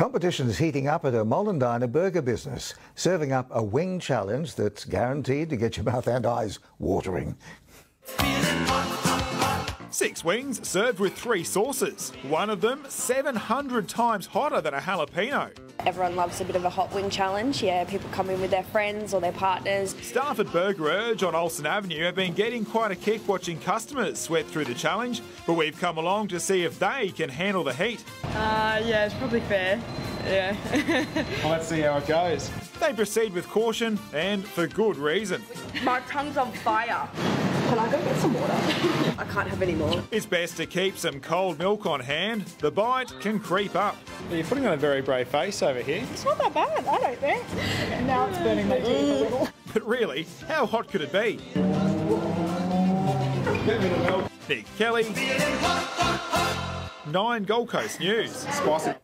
Competition is heating up at a Molendinar burger business, serving up a wing challenge that's guaranteed to get your mouth and eyes watering. Six wings served with three sauces. One of them 700 times hotter than a jalapeno. Everyone loves a bit of a hot wing challenge. Yeah, people come in with their friends or their partners. Staff at Burger Urge on Olsen Avenue have been getting quite a kick watching customers sweat through the challenge, but we've come along to see if they can handle the heat. Uh, yeah, it's probably fair. Yeah. well, let's see how it goes. They proceed with caution and for good reason. My tongue's on fire. Can I go get some water? I can't have any more. It's best to keep some cold milk on hand. The bite can creep up. You're putting on a very brave face over here. It's not that bad, I don't think. Now it's burning my teeth a little. But really, how hot could it be? Nick Kelly, 9 Gold Coast News. Spicy.